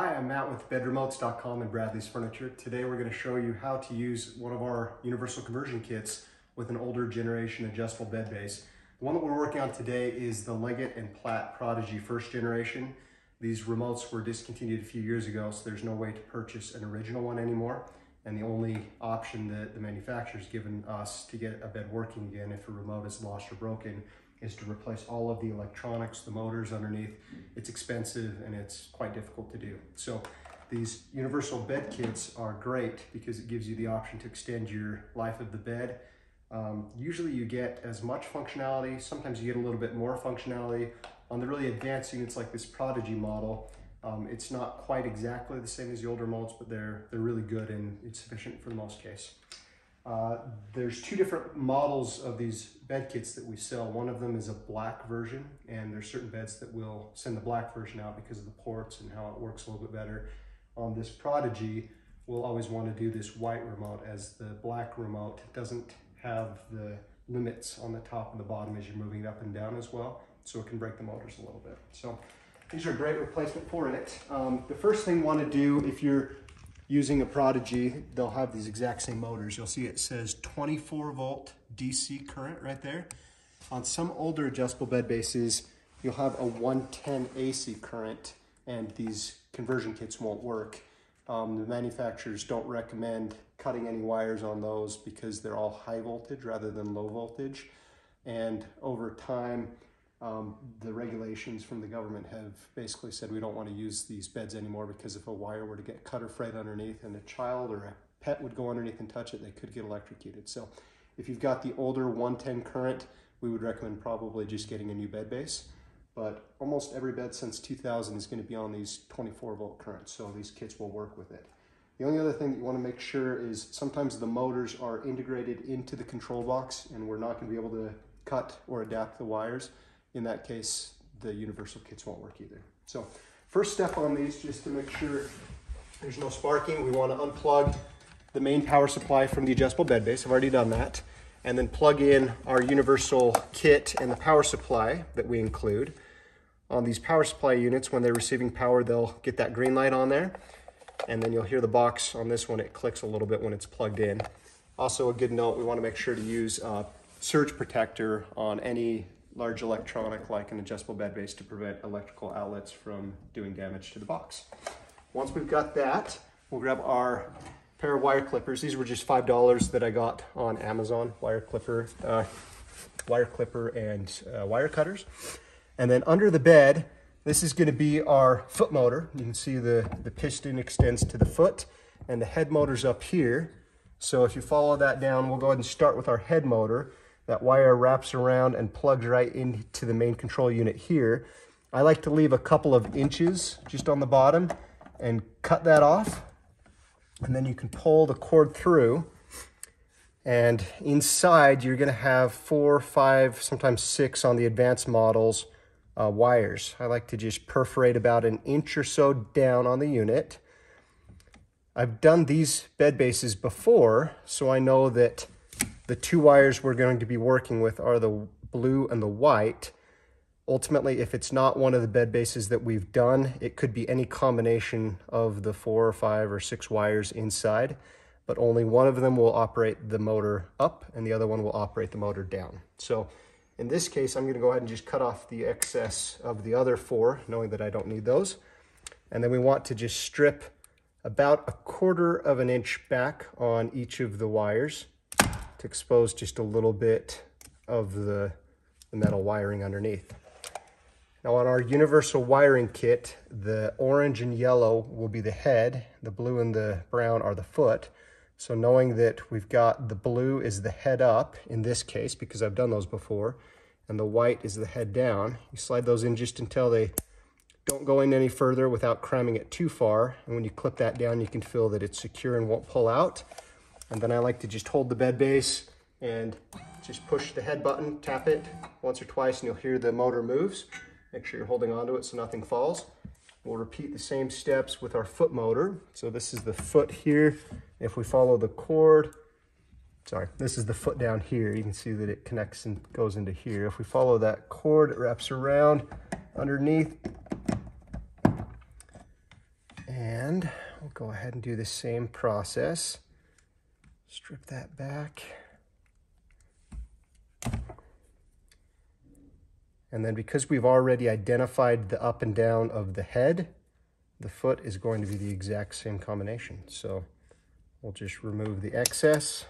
Hi, I'm Matt with bedremotes.com and Bradley's Furniture. Today we're going to show you how to use one of our universal conversion kits with an older generation adjustable bed base. The one that we're working on today is the Leggett and Platt Prodigy first generation. These remotes were discontinued a few years ago, so there's no way to purchase an original one anymore. And the only option that the manufacturer's given us to get a bed working again if a remote is lost or broken is to replace all of the electronics, the motors underneath. It's expensive and it's quite difficult to do. So these universal bed kits are great because it gives you the option to extend your life of the bed. Um, usually you get as much functionality, sometimes you get a little bit more functionality. On the really advanced units like this Prodigy model, um, it's not quite exactly the same as the older molds, but they're, they're really good and it's sufficient for the most case. Uh, there's two different models of these bed kits that we sell. One of them is a black version, and there's certain beds that will send the black version out because of the ports and how it works a little bit better. On this Prodigy, we'll always want to do this white remote as the black remote doesn't have the limits on the top and the bottom as you're moving it up and down as well, so it can break the motors a little bit. So these are a great replacement for it. Um, the first thing you want to do if you're using a Prodigy, they'll have these exact same motors. You'll see it says 24 volt DC current right there. On some older adjustable bed bases, you'll have a 110 AC current and these conversion kits won't work. Um, the manufacturers don't recommend cutting any wires on those because they're all high voltage rather than low voltage. And over time, um, the regulations from the government have basically said we don't want to use these beds anymore because if a wire were to get cut or frayed underneath and a child or a pet would go underneath and touch it, they could get electrocuted. So if you've got the older 110 current, we would recommend probably just getting a new bed base. But almost every bed since 2000 is going to be on these 24 volt currents, so these kits will work with it. The only other thing that you want to make sure is sometimes the motors are integrated into the control box and we're not going to be able to cut or adapt the wires in that case, the universal kits won't work either. So first step on these, just to make sure there's no sparking, we want to unplug the main power supply from the adjustable bed base. I've already done that. And then plug in our universal kit and the power supply that we include. On these power supply units, when they're receiving power, they'll get that green light on there. And then you'll hear the box on this one, it clicks a little bit when it's plugged in. Also a good note, we want to make sure to use a surge protector on any large electronic like an adjustable bed base to prevent electrical outlets from doing damage to the box. Once we've got that, we'll grab our pair of wire clippers. These were just $5 that I got on Amazon, wire clipper, uh, wire clipper and uh, wire cutters. And then under the bed, this is gonna be our foot motor. You can see the, the piston extends to the foot and the head motor's up here. So if you follow that down, we'll go ahead and start with our head motor. That wire wraps around and plugs right into the main control unit here. I like to leave a couple of inches just on the bottom and cut that off. And then you can pull the cord through. And inside, you're gonna have four, five, sometimes six on the advanced models uh, wires. I like to just perforate about an inch or so down on the unit. I've done these bed bases before, so I know that the two wires we're going to be working with are the blue and the white. Ultimately, if it's not one of the bed bases that we've done, it could be any combination of the four or five or six wires inside, but only one of them will operate the motor up and the other one will operate the motor down. So in this case, I'm gonna go ahead and just cut off the excess of the other four, knowing that I don't need those. And then we want to just strip about a quarter of an inch back on each of the wires to expose just a little bit of the, the metal wiring underneath. Now on our universal wiring kit, the orange and yellow will be the head, the blue and the brown are the foot. So knowing that we've got the blue is the head up in this case, because I've done those before, and the white is the head down, you slide those in just until they don't go in any further without cramming it too far. And when you clip that down, you can feel that it's secure and won't pull out. And then I like to just hold the bed base and just push the head button, tap it once or twice and you'll hear the motor moves. Make sure you're holding onto it so nothing falls. We'll repeat the same steps with our foot motor. So this is the foot here. If we follow the cord, sorry, this is the foot down here. You can see that it connects and goes into here. If we follow that cord, it wraps around underneath And we'll go ahead and do the same process. Strip that back. And then because we've already identified the up and down of the head, the foot is going to be the exact same combination. So we'll just remove the excess.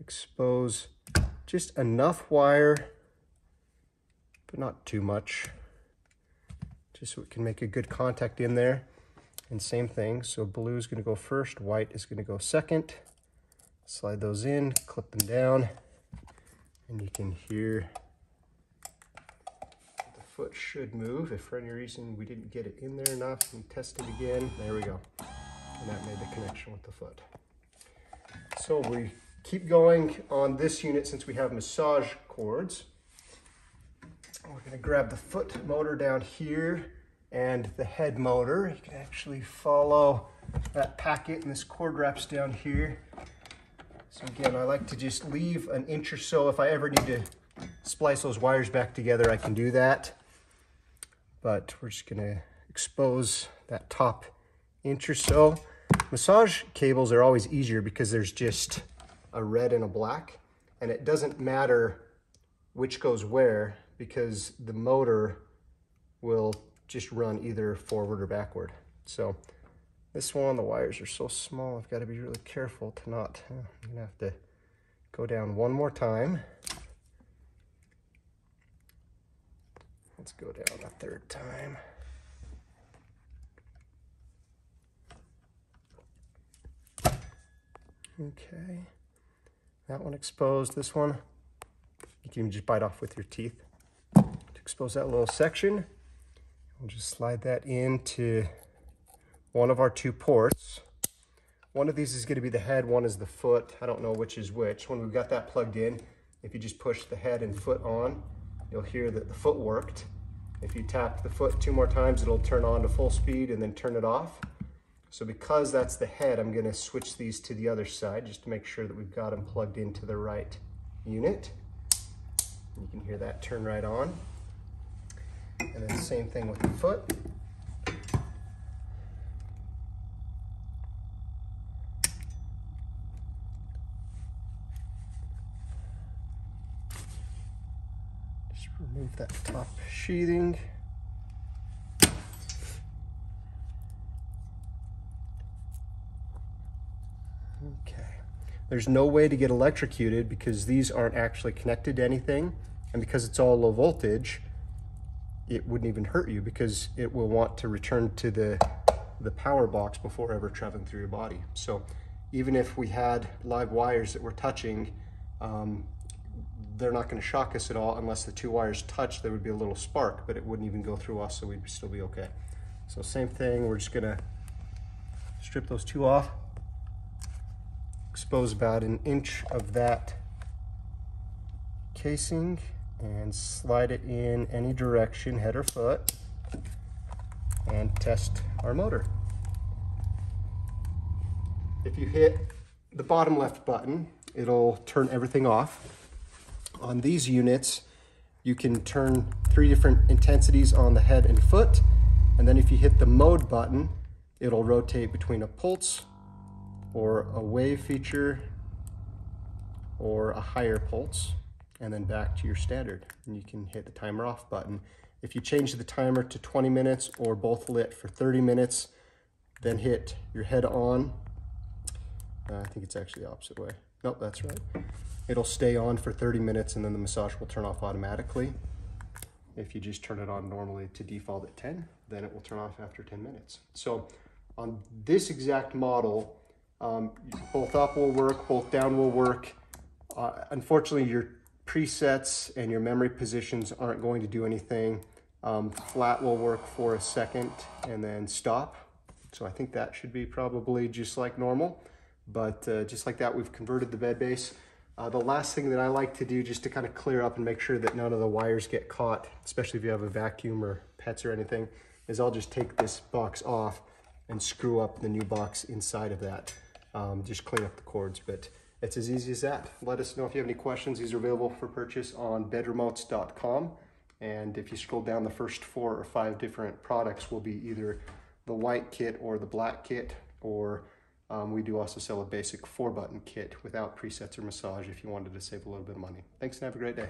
Expose just enough wire, but not too much. Just so it can make a good contact in there. And same thing, so blue is gonna go first, white is gonna go second. Slide those in, clip them down and you can hear the foot should move. If for any reason we didn't get it in there enough, and test it again. There we go. And that made the connection with the foot. So we keep going on this unit since we have massage cords. We're gonna grab the foot motor down here and the head motor. You can actually follow that packet and this cord wraps down here. So again, I like to just leave an inch or so. If I ever need to splice those wires back together, I can do that. But we're just gonna expose that top inch or so. Massage cables are always easier because there's just a red and a black. And it doesn't matter which goes where because the motor will just run either forward or backward. So this one, the wires are so small, I've got to be really careful to not, uh, I'm gonna have to go down one more time. Let's go down a third time. Okay, that one exposed. This one, you can just bite off with your teeth to expose that little section. Just slide that into one of our two ports. One of these is gonna be the head, one is the foot. I don't know which is which. When we've got that plugged in, if you just push the head and foot on, you'll hear that the foot worked. If you tap the foot two more times, it'll turn on to full speed and then turn it off. So because that's the head, I'm gonna switch these to the other side just to make sure that we've got them plugged into the right unit. You can hear that turn right on. And then same thing with the foot. Just remove that top sheathing. Okay. There's no way to get electrocuted because these aren't actually connected to anything. And because it's all low voltage, it wouldn't even hurt you because it will want to return to the, the power box before ever traveling through your body. So even if we had live wires that were touching, um, they're not going to shock us at all unless the two wires touch. There would be a little spark, but it wouldn't even go through us, so we'd still be okay. So same thing, we're just going to strip those two off, expose about an inch of that casing, and slide it in any direction, head or foot, and test our motor. If you hit the bottom left button, it'll turn everything off on these units, you can turn three different intensities on the head and foot. And then if you hit the mode button, it'll rotate between a pulse or a wave feature or a higher pulse and then back to your standard. And you can hit the timer off button. If you change the timer to 20 minutes or both lit for 30 minutes, then hit your head on. Uh, I think it's actually the opposite way. Nope, that's right. It'll stay on for 30 minutes and then the massage will turn off automatically. If you just turn it on normally to default at 10, then it will turn off after 10 minutes. So on this exact model, um, both up will work, both down will work. Uh, unfortunately, your presets and your memory positions aren't going to do anything. Um, flat will work for a second and then stop. So I think that should be probably just like normal. But uh, just like that, we've converted the bed base. Uh, the last thing that I like to do just to kind of clear up and make sure that none of the wires get caught, especially if you have a vacuum or pets or anything, is I'll just take this box off and screw up the new box inside of that. Um, just clean up the cords, but it's as easy as that. Let us know if you have any questions. These are available for purchase on bedremotes.com And if you scroll down, the first four or five different products will be either the white kit or the black kit, or um, we do also sell a basic four button kit without presets or massage if you wanted to save a little bit of money. Thanks and have a great day.